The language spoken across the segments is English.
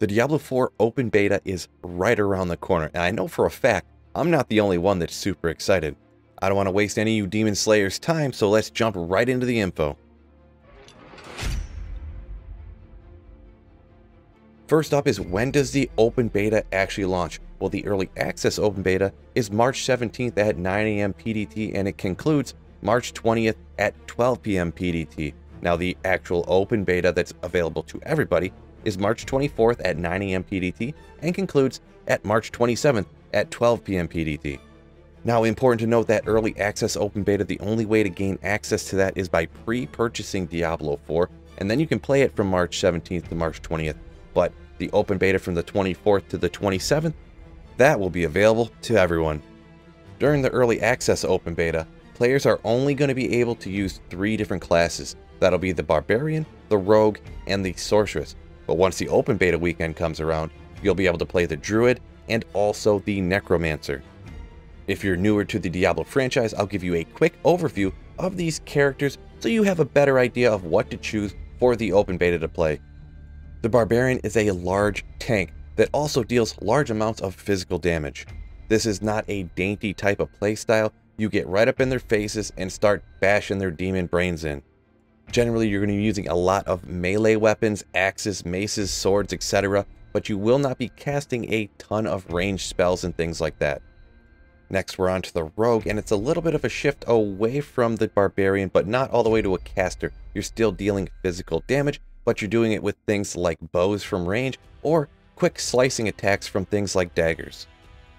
The Diablo 4 open beta is right around the corner, and I know for a fact I'm not the only one that's super excited. I don't want to waste any of you Demon Slayers' time, so let's jump right into the info. First up is when does the open beta actually launch? Well, the early access open beta is March 17th at 9 a.m. PDT and it concludes March 20th at 12 p.m. PDT. Now, the actual open beta that's available to everybody is March 24th at 9 a.m. PDT and concludes at March 27th at 12 p.m. PDT. Now, important to note that early access open beta, the only way to gain access to that is by pre-purchasing Diablo 4, and then you can play it from March 17th to March 20th. But the open beta from the 24th to the 27th, that will be available to everyone. During the early access open beta, players are only going to be able to use three different classes. That'll be the Barbarian, the Rogue, and the Sorceress. But once the open beta weekend comes around, you'll be able to play the Druid and also the Necromancer. If you're newer to the Diablo franchise, I'll give you a quick overview of these characters so you have a better idea of what to choose for the open beta to play. The Barbarian is a large tank that also deals large amounts of physical damage. This is not a dainty type of playstyle, you get right up in their faces and start bashing their demon brains in. Generally, you're going to be using a lot of melee weapons, axes, maces, swords, etc., but you will not be casting a ton of ranged spells and things like that. Next, we're on to the Rogue, and it's a little bit of a shift away from the Barbarian, but not all the way to a caster. You're still dealing physical damage, but you're doing it with things like bows from range or quick slicing attacks from things like daggers.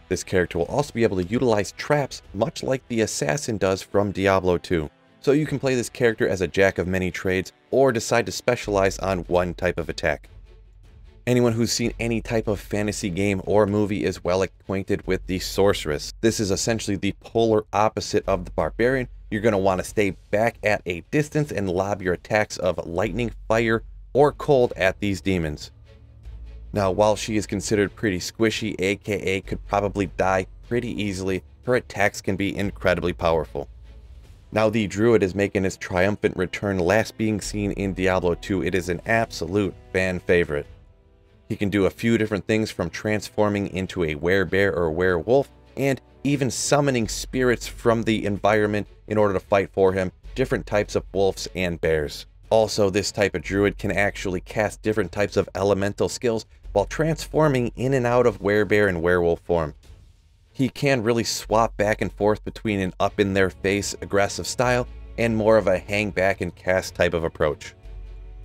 This character will also be able to utilize traps much like the assassin does from Diablo 2. So you can play this character as a jack of many trades or decide to specialize on one type of attack. Anyone who's seen any type of fantasy game or movie is well acquainted with the Sorceress. This is essentially the polar opposite of the Barbarian. You're going to want to stay back at a distance and lob your attacks of lightning, fire, or cold at these demons. Now, while she is considered pretty squishy, aka could probably die pretty easily, her attacks can be incredibly powerful. Now the Druid is making its triumphant return last being seen in Diablo 2. It is an absolute fan favorite. He can do a few different things from transforming into a werebear or werewolf, and even summoning spirits from the environment in order to fight for him, different types of wolves and bears. Also, this type of druid can actually cast different types of elemental skills while transforming in and out of werebear and werewolf form. He can really swap back and forth between an up in their face aggressive style and more of a hang back and cast type of approach.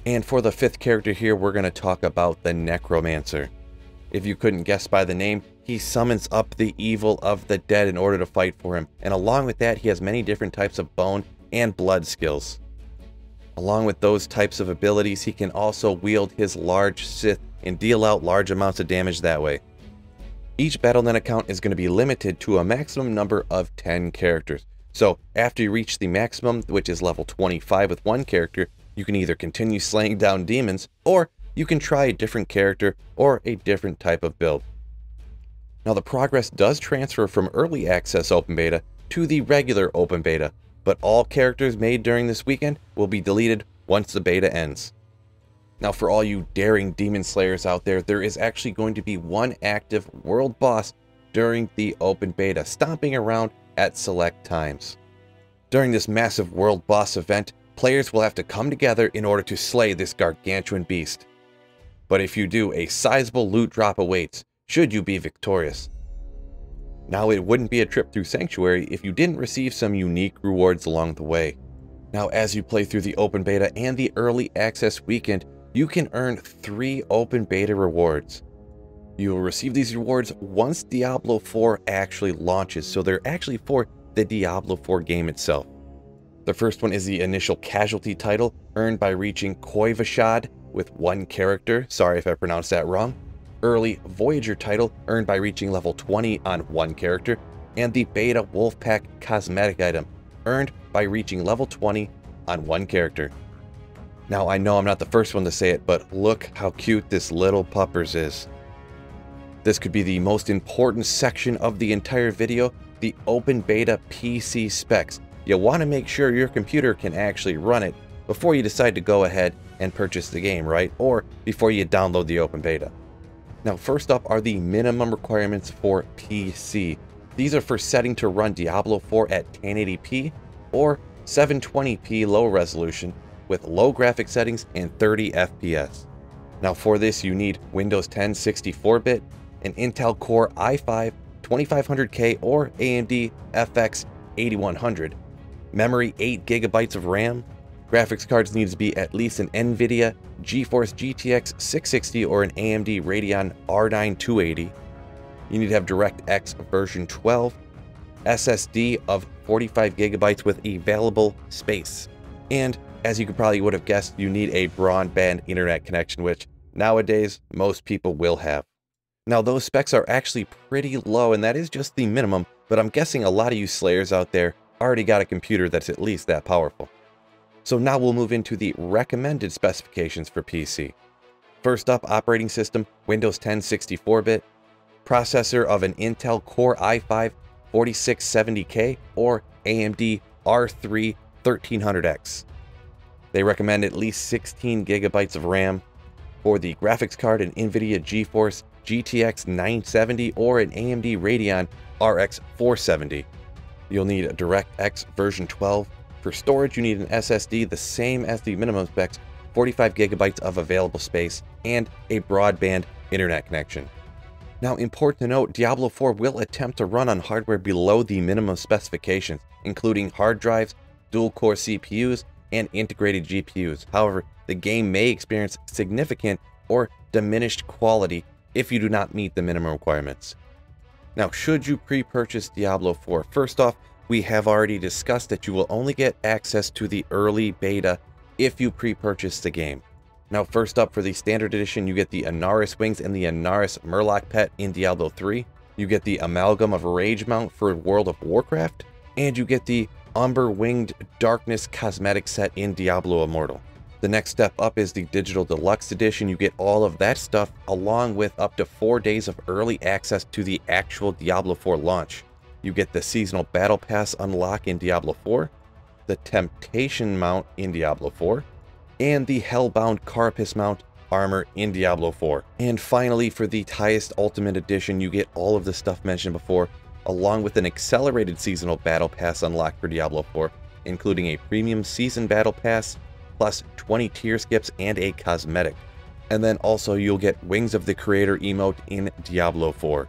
And for the fifth character here, we're going to talk about the Necromancer. If you couldn't guess by the name, he summons up the evil of the dead in order to fight for him, and along with that, he has many different types of bone and blood skills. Along with those types of abilities, he can also wield his large scythe and deal out large amounts of damage that way. Each Battle.net account is going to be limited to a maximum number of 10 characters. So after you reach the maximum, which is level 25 with one character, you can either continue slaying down demons, or you can try a different character or a different type of build. Now the progress does transfer from early access open beta to the regular open beta, but all characters made during this weekend will be deleted once the beta ends. Now for all you daring demon slayers out there, there is actually going to be one active world boss during the open beta, stomping around at select times. During this massive world boss event, players will have to come together in order to slay this gargantuan beast. But if you do, a sizable loot drop awaits, should you be victorious. Now it wouldn't be a trip through Sanctuary if you didn't receive some unique rewards along the way. Now as you play through the open beta and the early access weekend, you can earn three open beta rewards. You will receive these rewards once Diablo 4 actually launches, so they're actually for the Diablo 4 game itself. The first one is the initial casualty title, earned by reaching Kyovashad with one character, sorry if I pronounced that wrong. Early Voyager title, earned by reaching level 20 on one character. And the Beta Wolfpack cosmetic item, earned by reaching level 20 on one character. Now I know I'm not the first one to say it, but look how cute this little puppers is. This could be the most important section of the entire video, the open beta PC specs you want to make sure your computer can actually run it before you decide to go ahead and purchase the game, right? Or before you download the open beta. Now, first up are the minimum requirements for PC. These are for setting to run Diablo 4 at 1080p or 720p low resolution with low graphic settings and 30 FPS. Now for this you need Windows 10 64-bit, an Intel Core i5 2500K or AMD FX 8100, memory 8GB of RAM, graphics cards need to be at least an NVIDIA GeForce GTX 660 or an AMD Radeon R9 280. You need to have DirectX version 12, SSD of 45 gigabytes with available space. And as you could probably would have guessed, you need a broadband internet connection, which nowadays most people will have. Now those specs are actually pretty low and that is just the minimum, but I'm guessing a lot of you slayers out there already got a computer that's at least that powerful. So now we'll move into the recommended specifications for PC. First up, operating system, Windows 10 64-bit, processor of an Intel Core i5 4670K or AMD R3 1300X. They recommend at least 16 gigabytes of RAM. For the graphics card, an NVIDIA GeForce GTX 970 or an AMD Radeon RX 470. You'll need a DirectX version 12. For storage, you need an SSD the same as the minimum specs, 45 gigabytes of available space, and a broadband internet connection. Now, important to note, Diablo 4 will attempt to run on hardware below the minimum specifications, including hard drives, dual-core CPUs, and integrated GPUs. However, the game may experience significant or diminished quality if you do not meet the minimum requirements. Now, should you pre-purchase Diablo 4? First off, we have already discussed that you will only get access to the early beta if you pre-purchase the game. Now, first up for the standard edition, you get the Inarius wings and the Inarius Murloc pet in Diablo 3. You get the Amalgam of Rage mount for World of Warcraft, and you get the Umber Winged Darkness cosmetic set in Diablo Immortal. The next step up is the Digital Deluxe Edition. You get all of that stuff along with up to 4 days of early access to the actual Diablo 4 launch. You get the Seasonal Battle Pass unlock in Diablo 4, the Temptation mount in Diablo 4, and the Hellbound Carapace mount armor in Diablo 4. And finally, for the Highest Ultimate Edition, you get all of the stuff mentioned before, along with an accelerated seasonal battle pass unlocked for Diablo 4, including a premium season battle pass, plus 20 tier skips and a cosmetic. And then also you'll get Wings of the Creator emote in Diablo 4.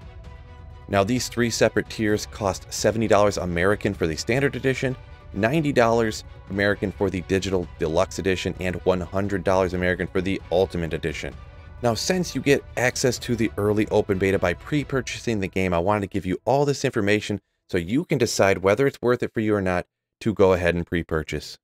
Now these three separate tiers cost $70 American for the standard edition $90 American for the digital deluxe edition and $100 American for the ultimate edition. Now, since you get access to the early open beta by pre-purchasing the game, I wanted to give you all this information so you can decide whether it's worth it for you or not to go ahead and pre-purchase.